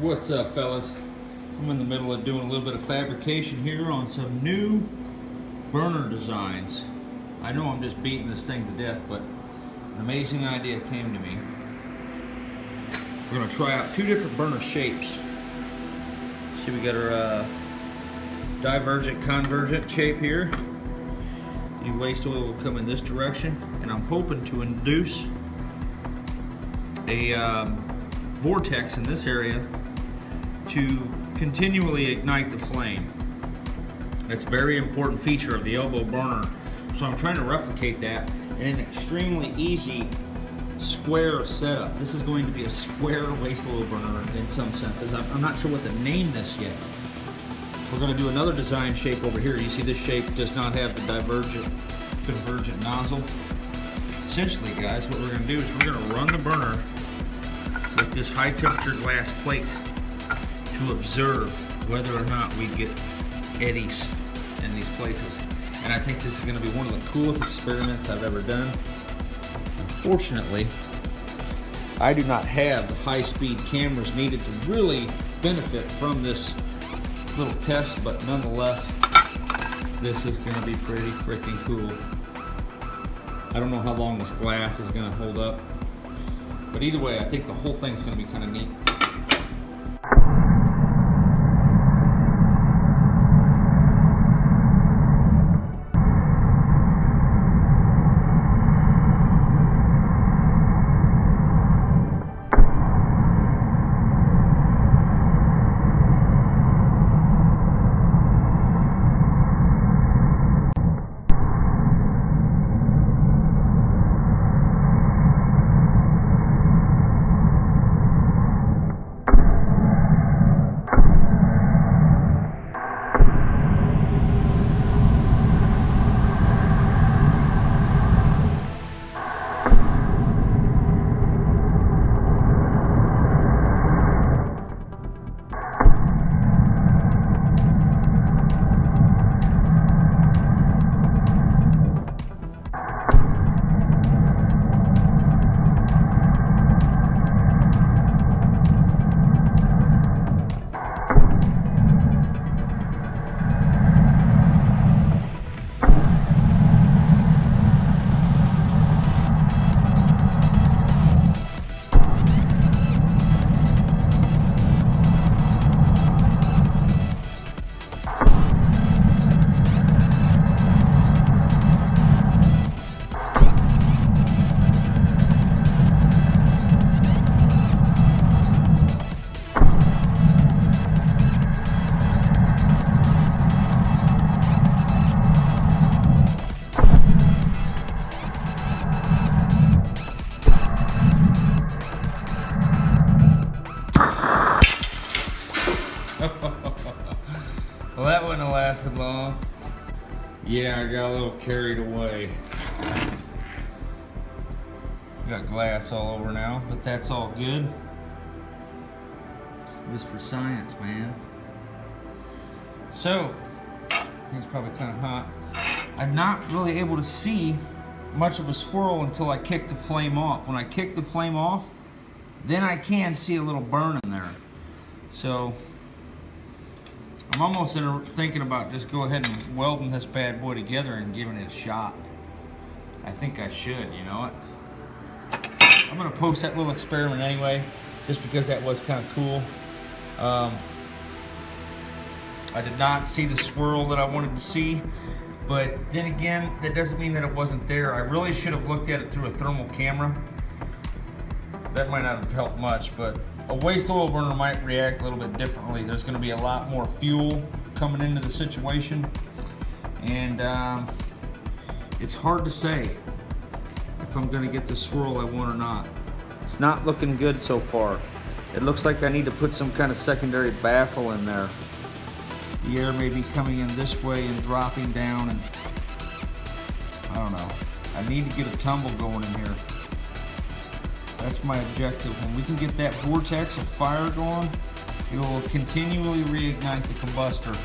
What's up fellas? I'm in the middle of doing a little bit of fabrication here on some new burner designs. I know I'm just beating this thing to death, but an amazing idea came to me. We're gonna try out two different burner shapes. See, we got our uh, divergent convergent shape here. The waste oil will come in this direction, and I'm hoping to induce a um, vortex in this area to continually ignite the flame. That's a very important feature of the elbow burner. So I'm trying to replicate that in an extremely easy square setup. This is going to be a square waste oil burner in some senses. I'm, I'm not sure what to name this yet. We're going to do another design shape over here. You see this shape does not have the divergent convergent nozzle. Essentially guys, what we're going to do is we're going to run the burner with this high temperature glass plate to observe whether or not we get eddies in these places. And I think this is going to be one of the coolest experiments I've ever done. Unfortunately, I do not have the high-speed cameras needed to really benefit from this little test, but nonetheless, this is going to be pretty freaking cool. I don't know how long this glass is going to hold up, but either way, I think the whole thing is going to be kind of neat. Carried away. Got glass all over now, but that's all good. Just for science, man. So, it's probably kind of hot. I'm not really able to see much of a swirl until I kick the flame off. When I kick the flame off, then I can see a little burn in there. So, I'm almost thinking about just go ahead and welding this bad boy together and giving it a shot. I think I should, you know what? I'm gonna post that little experiment anyway, just because that was kind of cool. Um, I did not see the swirl that I wanted to see, but then again, that doesn't mean that it wasn't there. I really should have looked at it through a thermal camera. That might not have helped much, but a waste oil burner might react a little bit differently. There's going to be a lot more fuel coming into the situation. And um, it's hard to say if I'm going to get the swirl I want or not. It's not looking good so far. It looks like I need to put some kind of secondary baffle in there. The air may be coming in this way and dropping down and I don't know. I need to get a tumble going in here. That's my objective. When we can get that vortex of fire going, it will continually reignite the combustor.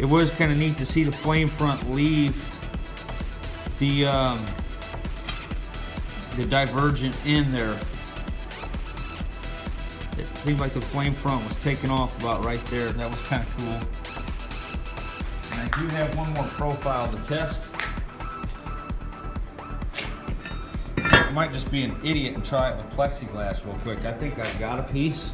It was kind of neat to see the flame front leave the um, the divergent in there. it seemed like the flame front was taking off about right there. That was kind of cool. And I do have one more profile to test. Might just be an idiot and try it with plexiglass real quick. I think I've got a piece.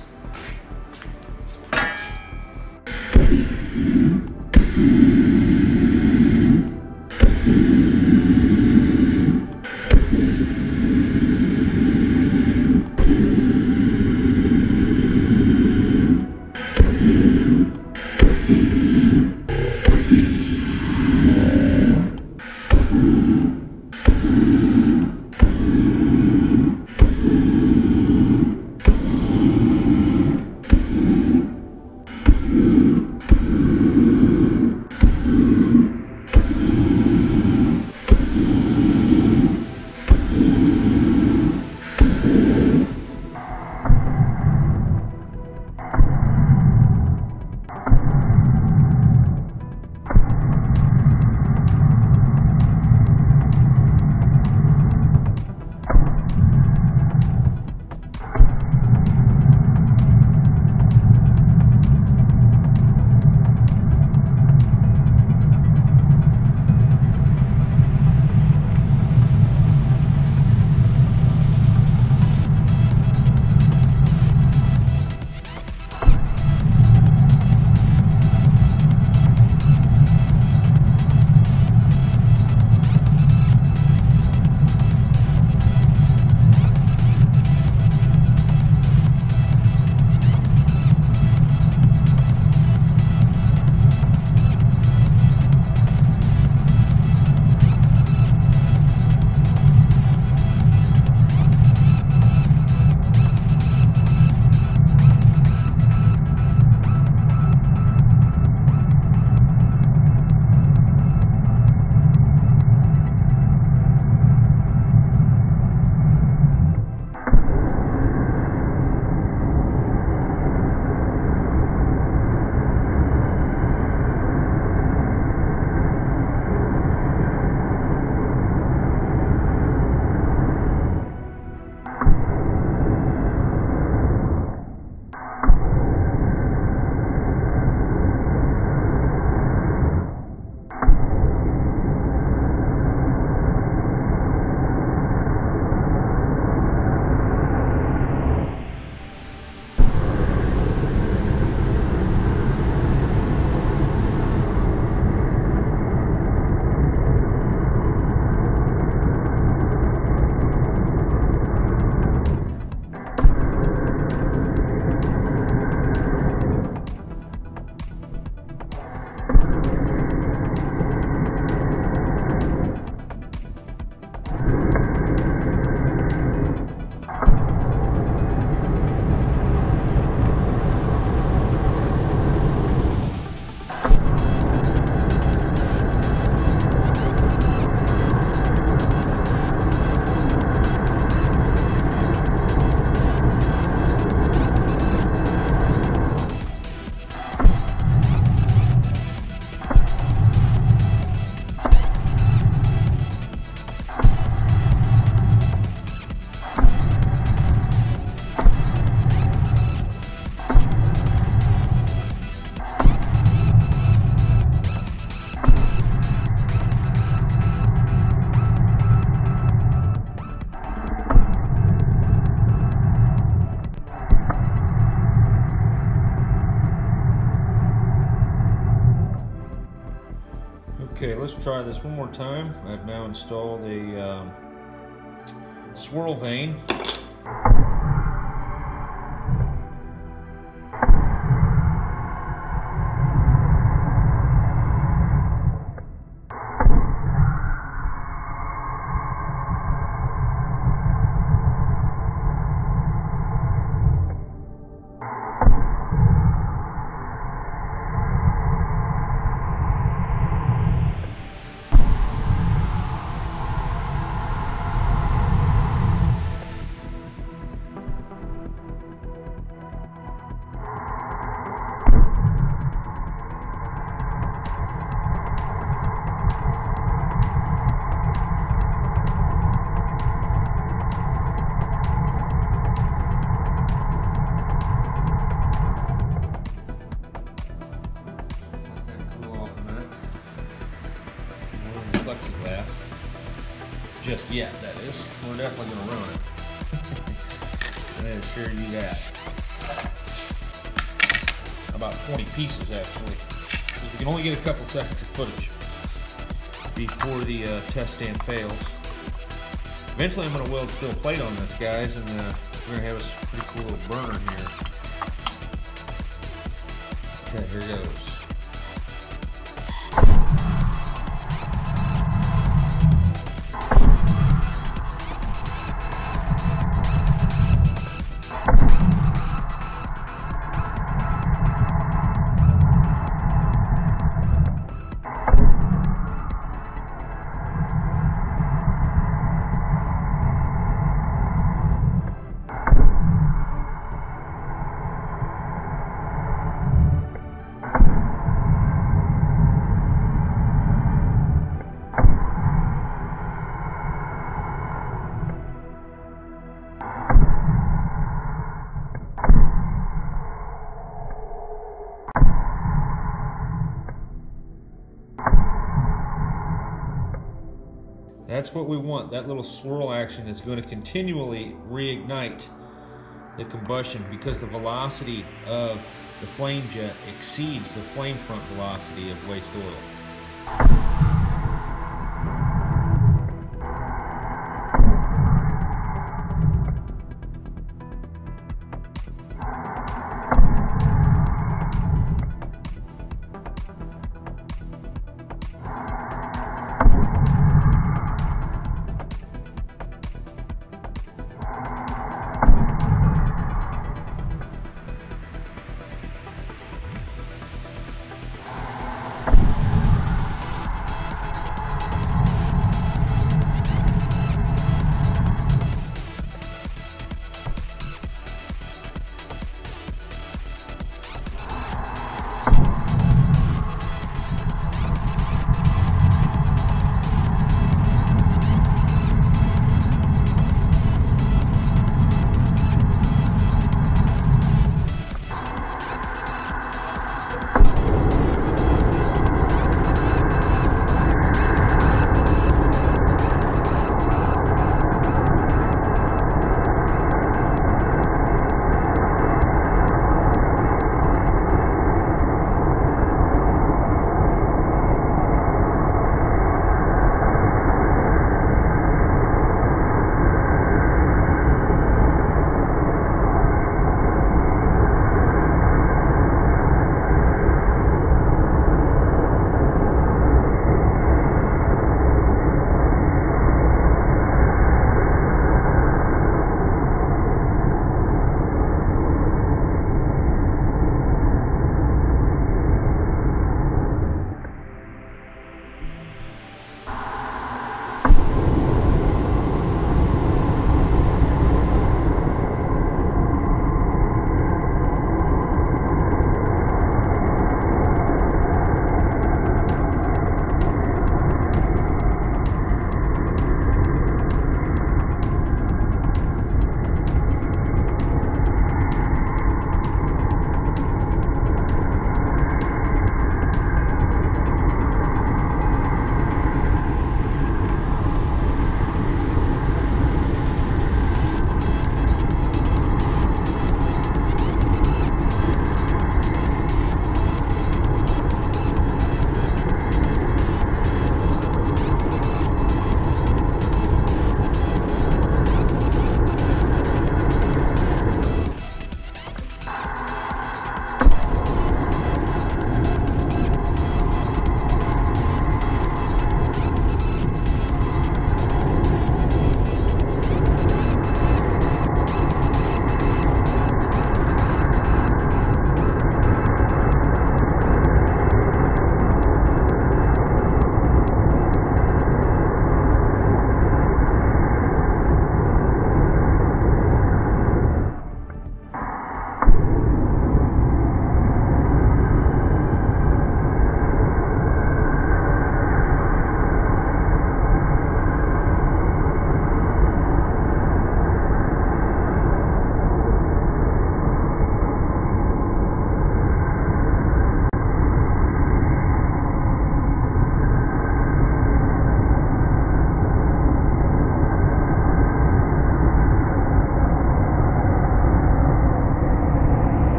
Try this one more time. I've now installed a um, swirl vane. You that. About 20 pieces actually. We can only get a couple seconds of footage before the uh, test stand fails. Eventually I'm gonna weld steel plate on this guys and uh, we're gonna have a pretty cool little burner here. Okay, here goes. That's what we want. That little swirl action is going to continually reignite the combustion because the velocity of the flame jet exceeds the flame front velocity of waste oil.